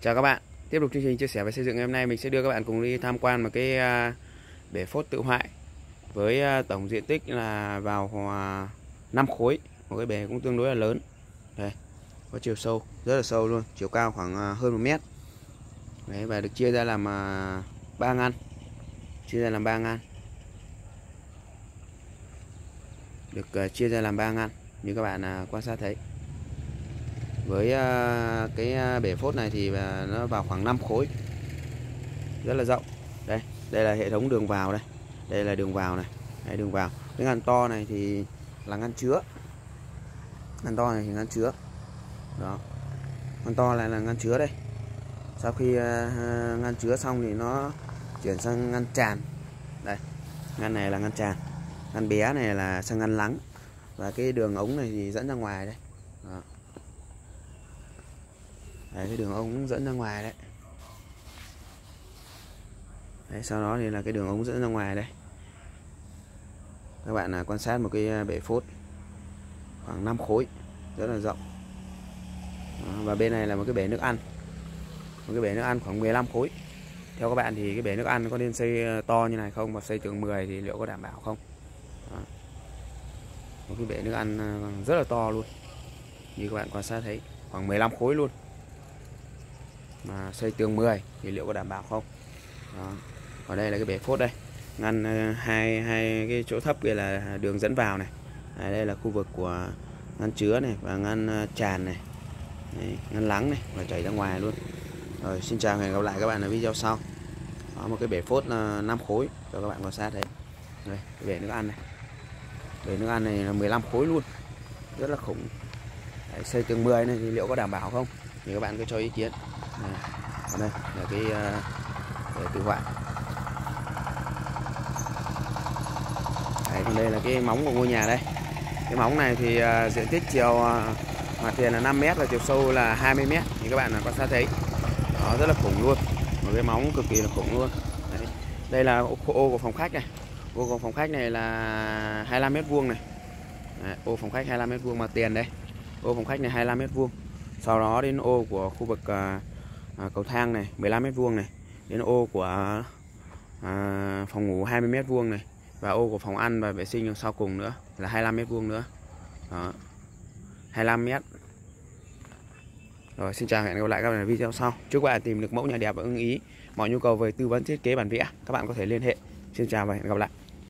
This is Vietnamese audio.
Chào các bạn, tiếp tục chương trình chia sẻ về xây dựng ngày hôm nay mình sẽ đưa các bạn cùng đi tham quan một cái à, bể phốt tự hoại với à, tổng diện tích là vào 5 khối, một cái bể cũng tương đối là lớn. Đây, có chiều sâu rất là sâu luôn, chiều cao khoảng à, hơn 1 mét. Đấy, và được chia ra làm 3 ngăn, chia ra làm 3 ngăn. Được chia ra làm 3 ngăn như các bạn quan sát thấy với à, cái à, bể phốt này thì à, nó vào khoảng 5 khối. Rất là rộng. Đây đây là hệ thống đường vào đây. Đây là đường vào này. Đây, đường vào. Cái ngăn to này thì là ngăn chứa. Ngăn to này thì ngăn chứa. Đó. Ngăn to này là ngăn chứa đây. Sau khi ngăn chứa xong thì nó chuyển sang ngăn tràn. Đây ngăn này là ngăn tràn. Ngăn bé này là sang ngăn lắng. Và cái đường ống này thì dẫn ra ngoài đây. Đó đấy cái đường ống dẫn ra ngoài đấy. Đấy sau đó thì là cái đường ống dẫn ra ngoài đây. Các bạn là quan sát một cái à, bể phốt khoảng 5 khối rất là rộng. Đó, và bên này là một cái bể nước ăn. Một cái bể nước ăn khoảng 15 khối. Theo các bạn thì cái bể nước ăn có nên xây à, to như này không và xây tường 10 thì liệu có đảm bảo không? Đó. một cái bể nước ăn à, rất là to luôn. Như các bạn quan sát thấy khoảng 15 khối luôn mà xây tường 10 thì liệu có đảm bảo không? Đó. ở đây là cái bể phốt đây. Ngăn ờ, hai hai cái chỗ thấp kia là đường dẫn vào này. À, đây là khu vực của ngăn chứa này và ngăn ờ, tràn này. Đấy, ngăn lắng này và chảy ra ngoài luôn. Rồi xin chào hẹn gặp lại các bạn ở video sau. Có một cái bể phốt ờ, là 5 khối cho các bạn quan sát đấy đây cái bể nước ăn này. Bể nước ăn này là 15 khối luôn. Rất là khủng. Đấy, xây tường 10 này thì liệu có đảm bảo không? Thì các bạn cứ cho ý kiến đây, đây là cái để tự hoại Đấy, còn đây là cái móng của ngôi nhà đây. Cái móng này thì uh, diện tích chiều uh, mặt tiền là 5 mét và chiều sâu là 20 mét. Thì các bạn là quan sát thấy nó rất là khủng luôn. Một cái móng cực kỳ là khủng luôn. Đấy. đây là ô, ô của phòng khách này. Ô của phòng khách này là 25 mét vuông này. Đấy, ô phòng khách 25 mét vuông mặt tiền đây. Ô phòng khách này 25 mét vuông. Sau đó đến ô của khu vực uh, à, cầu thang này 15 mét vuông này. Đến ô của à, phòng ngủ 20 mét vuông này. Và ô của phòng ăn và vệ sinh sau cùng nữa là 25 mét vuông nữa. Đó. 25 mét. Rồi xin chào hẹn gặp lại các bạn ở video sau. Chúc các bạn tìm được mẫu nhà đẹp và ưng ý. Mọi nhu cầu về tư vấn thiết kế bản vẽ các bạn có thể liên hệ. Xin chào và hẹn gặp lại.